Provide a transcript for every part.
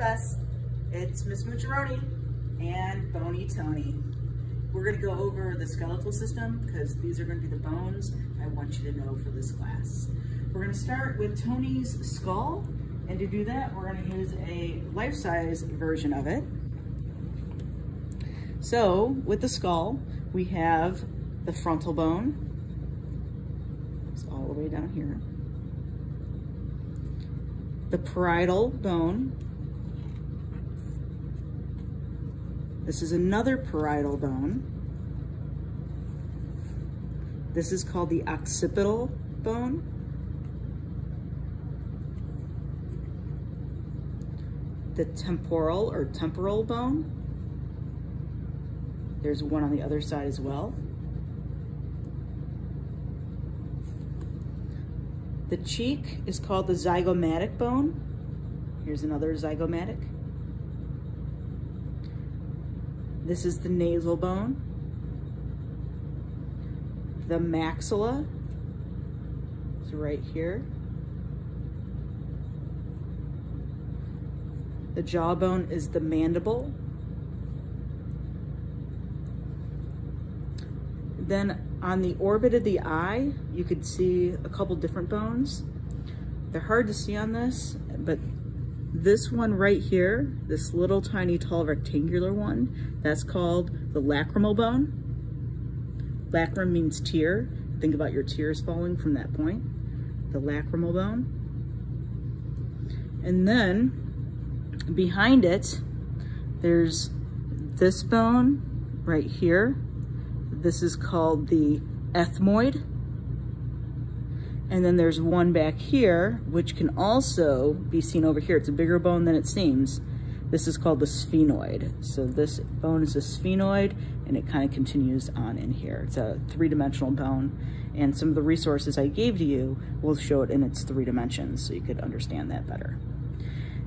class. It's Miss Mucciarone and Bony Tony. We're gonna go over the skeletal system because these are gonna be the bones I want you to know for this class. We're gonna start with Tony's skull. And to do that, we're gonna use a life-size version of it. So with the skull, we have the frontal bone. It's all the way down here. The parietal bone. This is another parietal bone. This is called the occipital bone. The temporal or temporal bone. There's one on the other side as well. The cheek is called the zygomatic bone. Here's another zygomatic. This is the nasal bone. The maxilla is right here. The jawbone is the mandible. Then on the orbit of the eye, you could see a couple different bones. They're hard to see on this, but this one right here, this little tiny tall rectangular one, that's called the lacrimal bone. Lacrim means tear. Think about your tears falling from that point. The lacrimal bone. And then behind it, there's this bone right here this is called the ethmoid. And then there's one back here, which can also be seen over here. It's a bigger bone than it seems. This is called the sphenoid. So this bone is a sphenoid and it kind of continues on in here. It's a three-dimensional bone and some of the resources I gave to you will show it in its three dimensions so you could understand that better.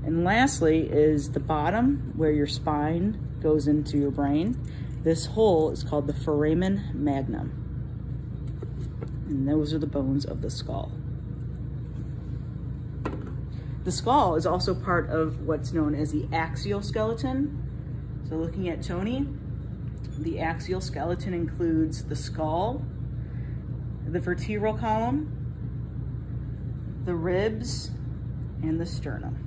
And lastly is the bottom where your spine goes into your brain. This hole is called the foramen magnum. And those are the bones of the skull. The skull is also part of what's known as the axial skeleton. So looking at Tony, the axial skeleton includes the skull, the vertebral column, the ribs, and the sternum.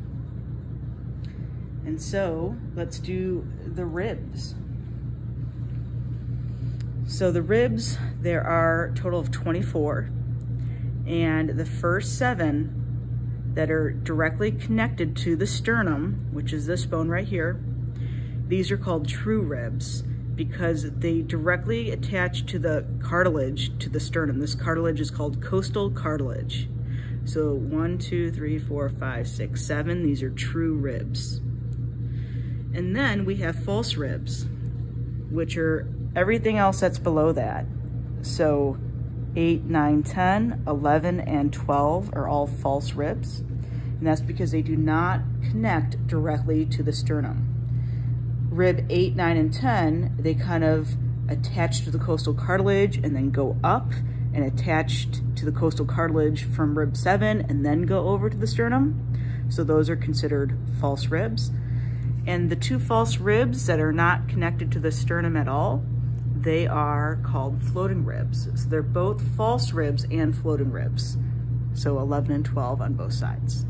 And so let's do the ribs. So the ribs, there are total of 24. And the first seven that are directly connected to the sternum, which is this bone right here, these are called true ribs because they directly attach to the cartilage to the sternum. This cartilage is called costal cartilage. So one, two, three, four, five, six, seven, these are true ribs. And then we have false ribs, which are everything else that's below that. So 8, 9, 10, 11, and 12 are all false ribs. And that's because they do not connect directly to the sternum. Rib 8, 9, and 10, they kind of attach to the costal cartilage and then go up and attached to the costal cartilage from rib 7 and then go over to the sternum. So those are considered false ribs. And the two false ribs that are not connected to the sternum at all they are called floating ribs. So they're both false ribs and floating ribs. So 11 and 12 on both sides.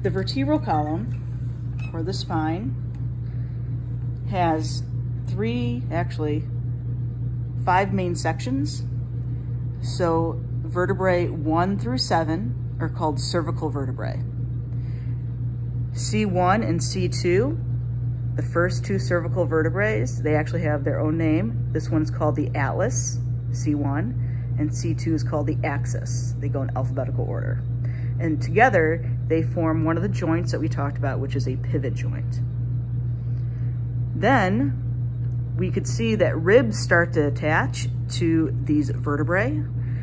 The vertebral column, or the spine, has three, actually, five main sections. So vertebrae one through seven are called cervical vertebrae. C1 and C2 the first two cervical vertebrae, they actually have their own name. This one's called the atlas, C1, and C2 is called the axis. They go in alphabetical order. And together, they form one of the joints that we talked about, which is a pivot joint. Then, we could see that ribs start to attach to these vertebrae.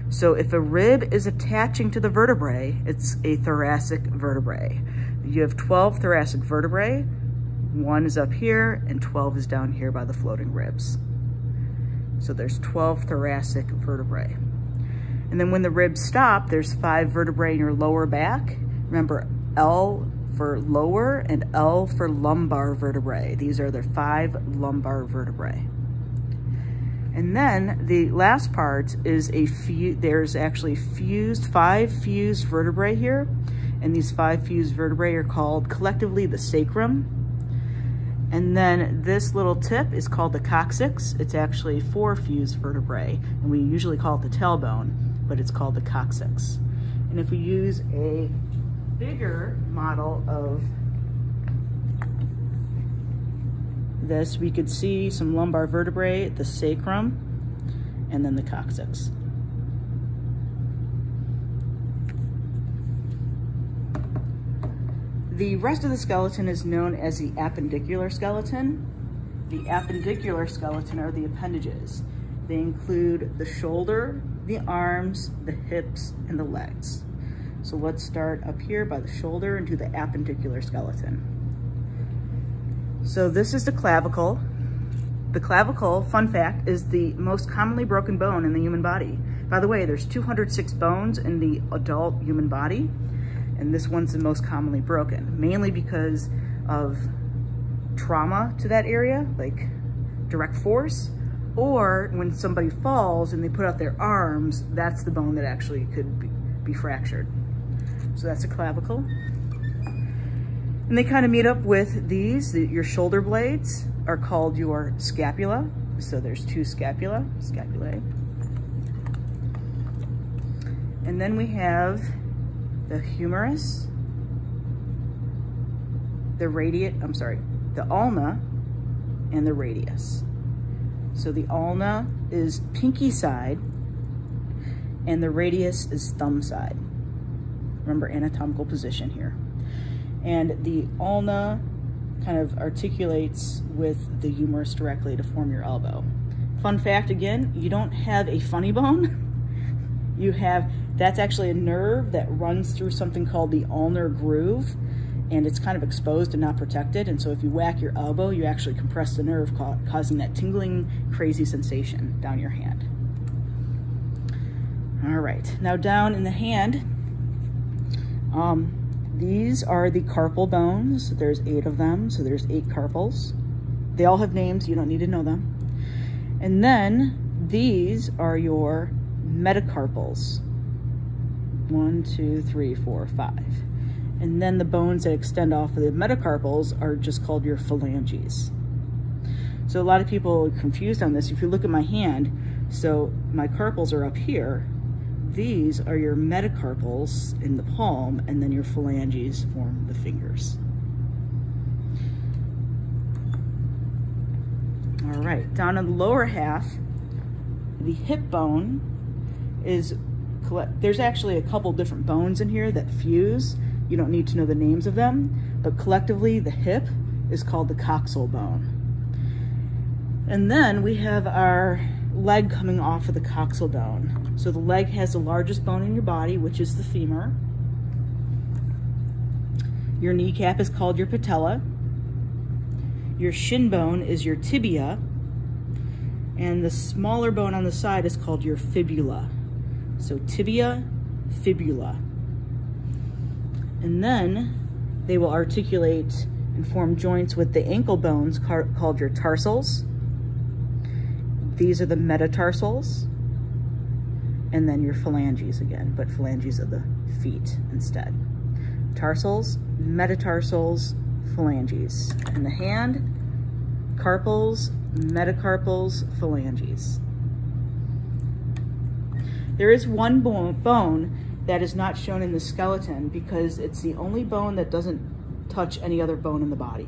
So if a rib is attaching to the vertebrae, it's a thoracic vertebrae. You have 12 thoracic vertebrae, one is up here and 12 is down here by the floating ribs. So there's 12 thoracic vertebrae. And then when the ribs stop, there's five vertebrae in your lower back. Remember, L for lower and L for lumbar vertebrae. These are the five lumbar vertebrae. And then the last part is a few, there's actually fused, five fused vertebrae here. And these five fused vertebrae are called collectively the sacrum. And then this little tip is called the coccyx. It's actually four fused vertebrae, and we usually call it the tailbone, but it's called the coccyx. And if we use a bigger model of this, we could see some lumbar vertebrae, the sacrum, and then the coccyx. The rest of the skeleton is known as the appendicular skeleton. The appendicular skeleton are the appendages. They include the shoulder, the arms, the hips, and the legs. So let's start up here by the shoulder and do the appendicular skeleton. So this is the clavicle. The clavicle, fun fact, is the most commonly broken bone in the human body. By the way, there's 206 bones in the adult human body, and this one's the most commonly broken, mainly because of trauma to that area, like direct force, or when somebody falls and they put out their arms, that's the bone that actually could be, be fractured. So that's a clavicle. And they kind of meet up with these. The, your shoulder blades are called your scapula. So there's two scapula, scapulae. And then we have the humerus, the radiate, I'm sorry, the ulna, and the radius. So the ulna is pinky side, and the radius is thumb side. Remember anatomical position here. And the ulna kind of articulates with the humerus directly to form your elbow. Fun fact again, you don't have a funny bone. You have, that's actually a nerve that runs through something called the ulnar groove and it's kind of exposed and not protected. And so if you whack your elbow, you actually compress the nerve, causing that tingling, crazy sensation down your hand. All right, now down in the hand, um, these are the carpal bones. There's eight of them, so there's eight carpals. They all have names, you don't need to know them. And then these are your metacarpals. One, two, three, four, five. And then the bones that extend off of the metacarpals are just called your phalanges. So a lot of people are confused on this. If you look at my hand, so my carpals are up here, these are your metacarpals in the palm, and then your phalanges form the fingers. All right, down in the lower half, the hip bone is, there's actually a couple different bones in here that fuse. You don't need to know the names of them, but collectively the hip is called the coxal bone. And then we have our leg coming off of the coxal bone. So the leg has the largest bone in your body, which is the femur. Your kneecap is called your patella. Your shin bone is your tibia. And the smaller bone on the side is called your fibula. So tibia, fibula. And then they will articulate and form joints with the ankle bones called your tarsals these are the metatarsals, and then your phalanges again, but phalanges of the feet instead. Tarsals, metatarsals, phalanges. In the hand, carpals, metacarpals, phalanges. There is one bone that is not shown in the skeleton because it's the only bone that doesn't touch any other bone in the body.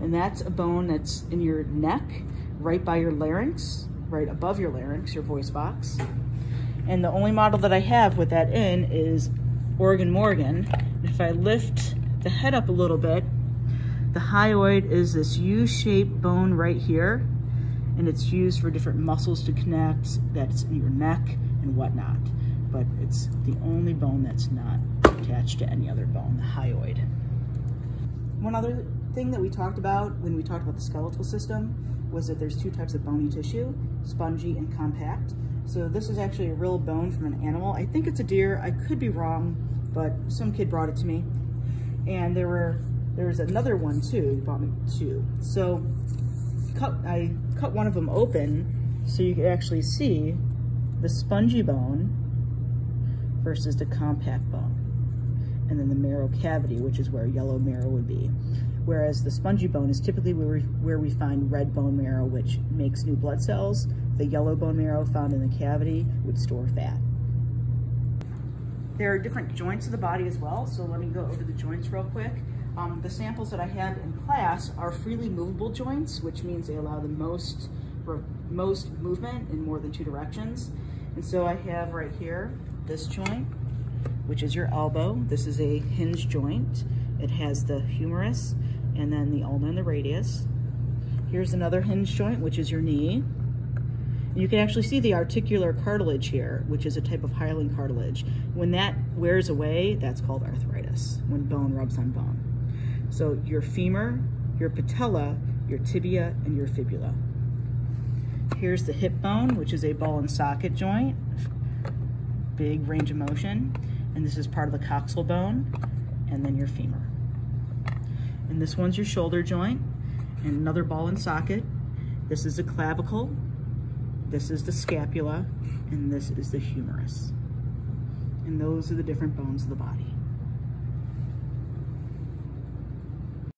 And that's a bone that's in your neck, right by your larynx, right above your larynx, your voice box. And the only model that I have with that in is Organ Morgan. If I lift the head up a little bit, the hyoid is this U-shaped bone right here, and it's used for different muscles to connect, that's in your neck and whatnot. But it's the only bone that's not attached to any other bone, the hyoid. One other thing that we talked about when we talked about the skeletal system was that there's two types of bony tissue, spongy and compact. So this is actually a real bone from an animal. I think it's a deer. I could be wrong, but some kid brought it to me. And there were there was another one too. He bought me two. So cut I cut one of them open so you could actually see the spongy bone versus the compact bone. And then the marrow cavity, which is where yellow marrow would be. Whereas the spongy bone is typically where we, where we find red bone marrow, which makes new blood cells. The yellow bone marrow found in the cavity would store fat. There are different joints of the body as well, so let me go over the joints real quick. Um, the samples that I have in class are freely movable joints, which means they allow the most, most movement in more than two directions. And so I have right here this joint, which is your elbow. This is a hinge joint. It has the humerus and then the ulna and the radius. Here's another hinge joint, which is your knee. You can actually see the articular cartilage here, which is a type of hyaline cartilage. When that wears away, that's called arthritis, when bone rubs on bone. So your femur, your patella, your tibia, and your fibula. Here's the hip bone, which is a ball and socket joint. Big range of motion. And this is part of the coxal bone, and then your femur. And this one's your shoulder joint, and another ball and socket. This is the clavicle, this is the scapula, and this is the humerus. And those are the different bones of the body.